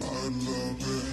I love it.